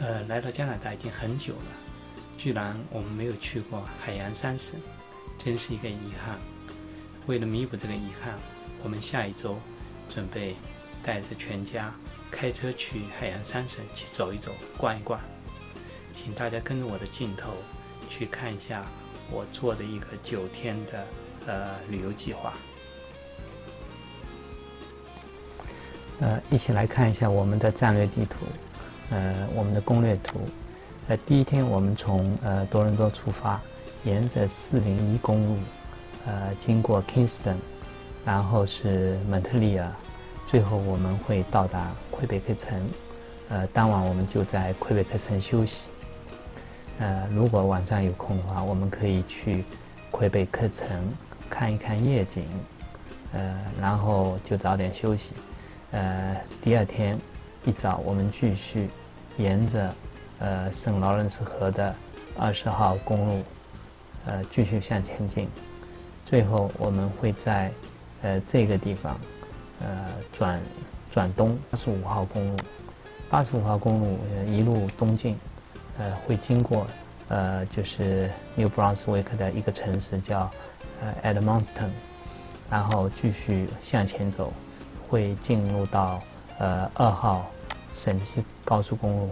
呃，来到加拿大已经很久了，居然我们没有去过海洋三省，真是一个遗憾。为了弥补这个遗憾，我们下一周准备带着全家开车去海洋三省去走一走、逛一逛。请大家跟着我的镜头去看一下我做的一个九天的呃旅游计划。呃，一起来看一下我们的战略地图，呃，我们的攻略图。呃，第一天我们从呃多伦多出发，沿着四零一公路，呃，经过 Kingston，然后是蒙特利尔，最后我们会到达魁北克城。呃，当晚我们就在魁北克城休息。呃，如果晚上有空的话，我们可以去魁北克城看一看夜景，呃，然后就早点休息。呃，第二天一早，我们继续沿着呃圣劳伦斯河的二十号公路，呃，继续向前进。最后，我们会在呃这个地方，呃转转东八十五号公路，八十五号公路一路东进。呃，会经过呃，就是 New Brunswick 的一个城市叫呃 Edmonton，然后继续向前走，会进入到呃二号省际高速公路，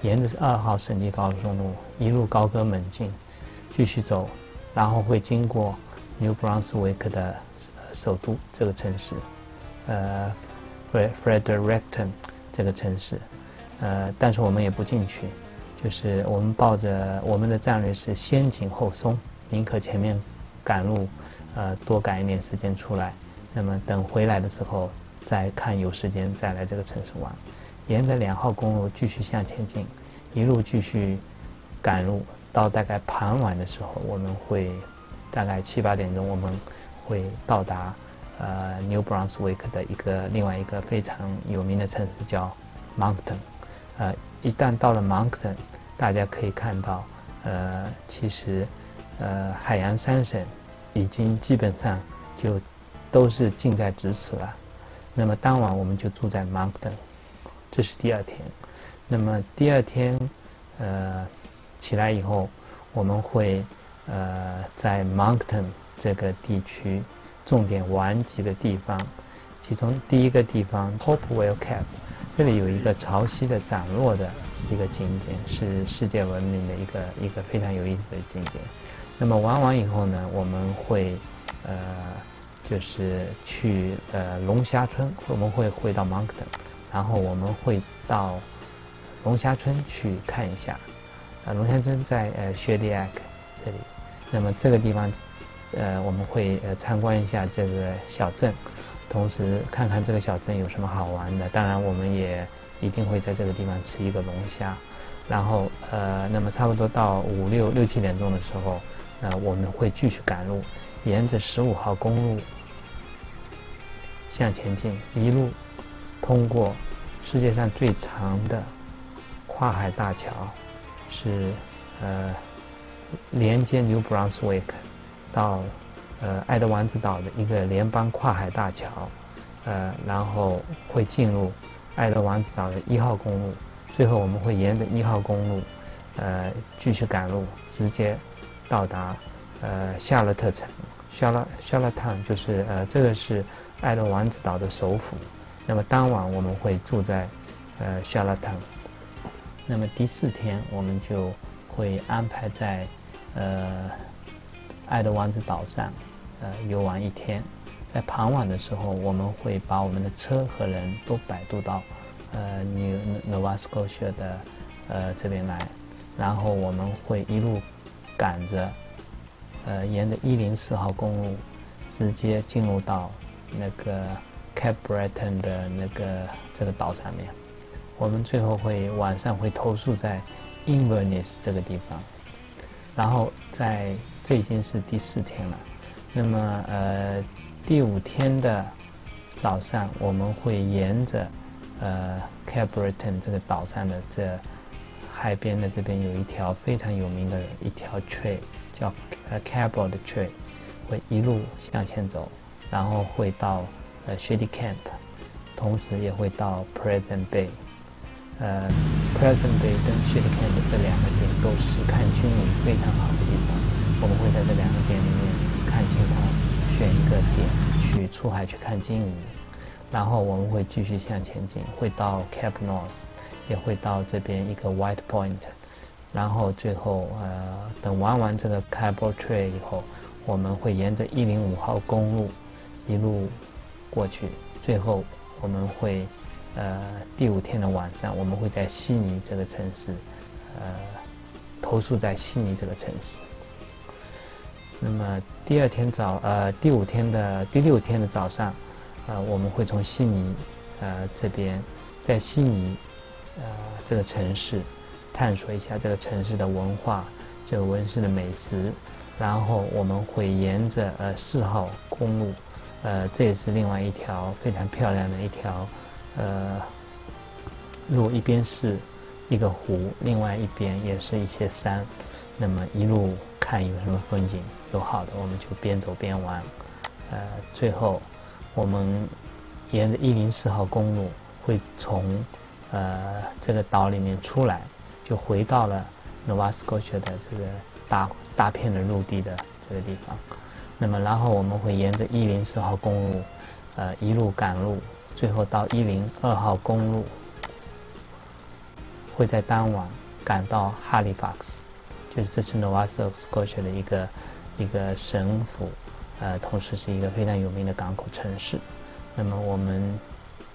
沿着二号省际高速公路一路高歌猛进，继续走，然后会经过 New Brunswick 的首都这个城市，呃，Fredericton 这个城市，呃，但是我们也不进去。就是我们抱着我们的战略是先紧后松，宁可前面赶路，呃，多赶一点时间出来，那么等回来的时候再看有时间再来这个城市玩。沿着两号公路继续向前进，一路继续赶路，到大概傍晚的时候，我们会大概七八点钟，我们会到达呃 New Brunswick 的一个另外一个非常有名的城市叫 Moncton，呃。一旦到了 Moncton，大家可以看到，呃，其实，呃，海洋三省已经基本上就都是近在咫尺了。那么当晚我们就住在 Moncton，这是第二天。那么第二天，呃，起来以后，我们会呃在 Moncton 这个地区重点玩几个地方，其中第一个地方 Hopewell Cap。这里有一个潮汐的涨落的一个景点，是世界闻名的一个一个非常有意思的景点。那么玩完以后呢，我们会呃就是去呃龙虾村，我们会回到 Moncton，然后我们会到龙虾村去看一下。啊，龙虾村在呃 Shediac 这里。那么这个地方呃我们会呃参观一下这个小镇。同时看看这个小镇有什么好玩的，当然我们也一定会在这个地方吃一个龙虾，然后呃，那么差不多到五六六七点钟的时候，呃，我们会继续赶路，沿着十五号公路向前进，一路通过世界上最长的跨海大桥，是呃连接 New Brunswick 到。呃，爱德王子岛的一个联邦跨海大桥，呃，然后会进入爱德王子岛的一号公路，最后我们会沿着一号公路，呃，继续赶路，直接到达呃夏洛特城。夏拉夏洛特就是呃，这个是爱德王子岛的首府。那么当晚我们会住在呃夏洛特。那么第四天我们就会安排在呃。爱德王子岛上，呃，游玩一天，在傍晚的时候，我们会把我们的车和人都摆渡到，呃，New Nova Scotia 的，呃，这边来，然后我们会一路赶着，呃，沿着一零四号公路，直接进入到那个 capbreton 的那个这个岛上面，我们最后会晚上会投宿在 Inverness 这个地方，然后在。这已经是第四天了，那么呃，第五天的早上，我们会沿着呃 capbreton 这个岛上的这海边的这边有一条非常有名的一条 trail，叫呃 Cabot Trail，会一路向前走，然后会到呃 Shady Camp，同时也会到 present Bay。呃，present Bay 跟 Shady Camp 这两个点都是看鲸鱼非常好的地方。我们会在这两个点里面看情况，选一个点去出海去看鲸鱼。然后我们会继续向前进，会到 Cape North，也会到这边一个 White Point。然后最后呃，等玩完这个 Cable Trail 以后，我们会沿着一零五号公路一路过去。最后我们会呃第五天的晚上，我们会在悉尼这个城市呃投宿在悉尼这个城市。那么第二天早呃第五天的第六天的早上，呃我们会从悉尼呃这边在悉尼呃这个城市。探索一下这个城市的文化，这个文市的美食，然后我们会沿着呃四号公路，呃这也是另外一条非常漂亮的一条呃路，一边是一个湖，另外一边也是一些山，那么一路看有什么风景有好的，我们就边走边玩，呃最后我们沿着一零四号公路会从呃这个岛里面出来。就回到了 Nova Scotia 的这个大大片的陆地的这个地方，那么然后我们会沿着一零四号公路，呃一路赶路，最后到一零二号公路，会在当晚赶到 Halifax，就是这是 Nova Scotia 的一个一个省府，呃同时是一个非常有名的港口城市。那么我们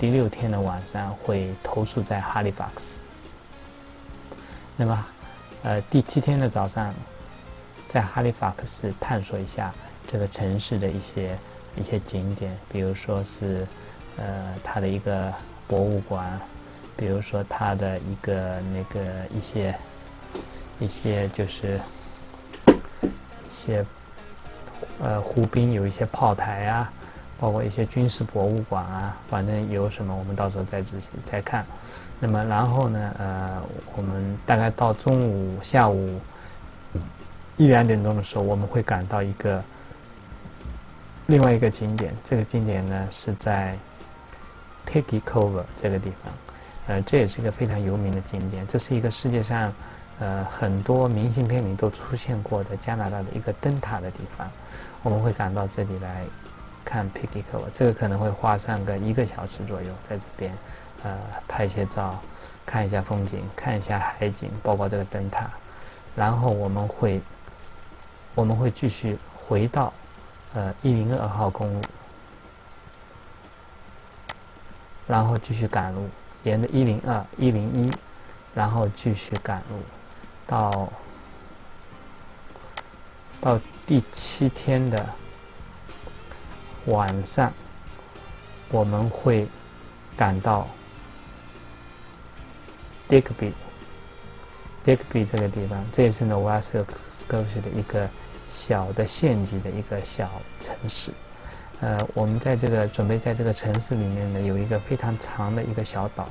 第六天的晚上会投宿在 Halifax。那么，呃，第七天的早上，在哈利法克斯探索一下这个城市的一些一些景点，比如说是，呃，它的一个博物馆，比如说它的一个那个一些一些就是一些呃湖滨有一些炮台啊。包括一些军事博物馆啊，反正有什么我们到时候再仔细再看。那么然后呢，呃，我们大概到中午、下午一两点钟的时候，我们会赶到一个另外一个景点。这个景点呢是在 Piggy Cove 这个地方，呃，这也是一个非常有名的景点。这是一个世界上呃很多明信片里都出现过的加拿大的一个灯塔的地方。我们会赶到这里来。看 Piggy Cove，这个可能会花上个一个小时左右，在这边，呃，拍一些照，看一下风景，看一下海景，包括这个灯塔，然后我们会，我们会继续回到，呃，一零二号公路，然后继续赶路，沿着一零二、一零一，然后继续赶路，到，到第七天的。晚上，我们会赶到 Digby。Digby 这个地方，这也是 Nova Scotia 的一个小的县级的一个小城市。呃，我们在这个准备在这个城市里面呢，有一个非常长的一个小岛。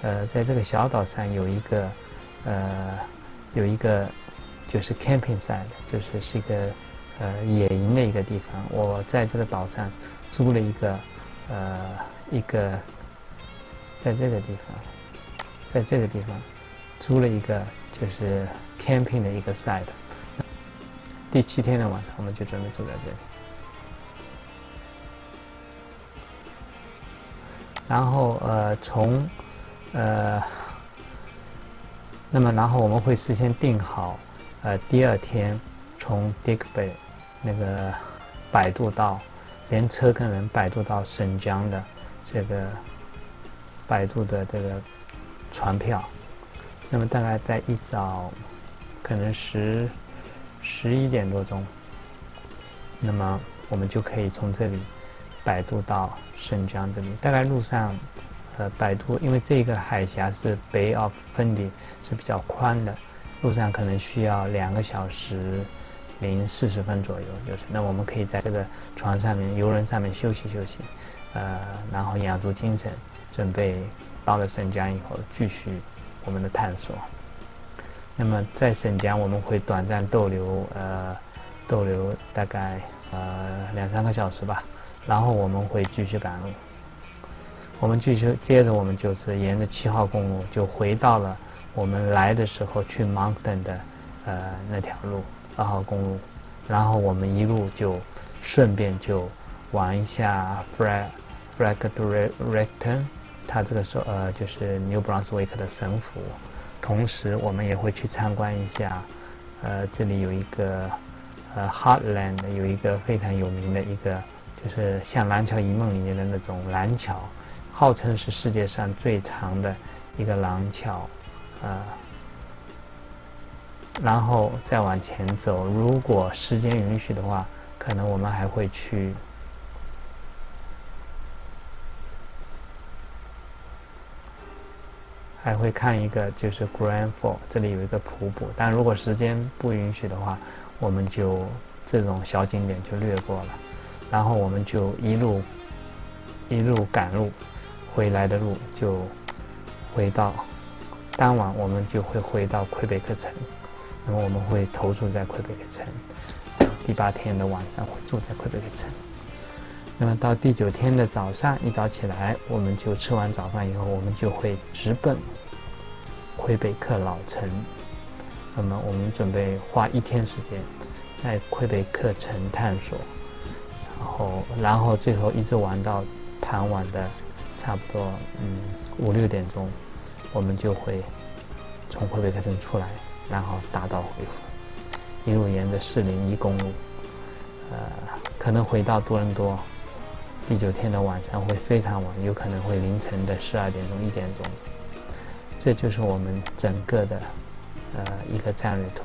呃，在这个小岛上有一个呃有一个就是 camping site，就是是一个。呃，野营的一个地方，我在这个岛上租了一个，呃，一个，在这个地方，在这个地方租了一个就是 camping 的一个 site。第七天的晚上，我们就准备住在这里。然后呃，从呃，那么然后我们会事先定好，呃，第二天从 Dick Bay。那个摆渡到，连车跟人摆渡到沈江的这个摆渡的这个船票，那么大概在一早，可能十十一点多钟，那么我们就可以从这里摆渡到沈江这里。大概路上，呃，摆渡，因为这个海峡是 Bay of Fundy 是比较宽的，路上可能需要两个小时。零四十分左右，就是那我们可以在这个船上面、游轮上面休息休息，呃，然后养足精神，准备到了沈江以后继续我们的探索。那么在沈江我们会短暂逗留，呃，逗留大概呃两三个小时吧，然后我们会继续赶路。我们继续接着，我们就是沿着七号公路就回到了我们来的时候去 Mountain 的呃那条路二号公路，然后我们一路就顺便就玩一下 Fred Fredericton，它这个是呃就是 New Brunswick 的省府，同时我们也会去参观一下，呃这里有一个呃 Heartland 有一个非常有名的一个就是像《蓝桥遗梦》里面的那种蓝桥。号称是世界上最长的一个廊桥，呃，然后再往前走，如果时间允许的话，可能我们还会去，还会看一个就是 Grand Fall，这里有一个瀑布。但如果时间不允许的话，我们就这种小景点就略过了，然后我们就一路一路赶路。回来的路就回到当晚，我们就会回到魁北克城。那么我们会投宿在魁北克城。第八天的晚上会住在魁北克城。那么到第九天的早上，一早起来，我们就吃完早饭以后，我们就会直奔魁北克老城。那么我们准备花一天时间在魁北克城探索，然后然后最后一直玩到傍晚的。差不多，嗯，五六点钟，我们就会从魁北克城出来，然后大道回府，一路沿着四零一公路，呃，可能回到多伦多。第九天的晚上会非常晚，有可能会凌晨的十二点钟、一点钟。这就是我们整个的呃一个战略图。